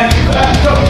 Let's go.